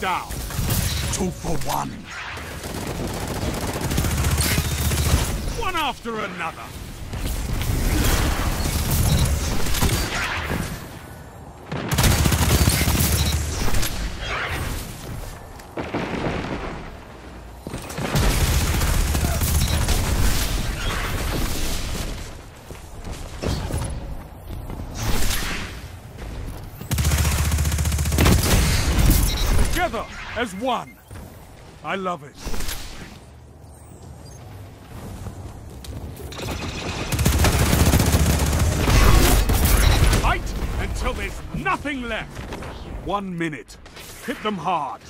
down. Two for one. One after another. Together as one. I love it. Fight until there's nothing left. One minute. Hit them hard.